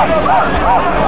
Go! Go! Go! Go!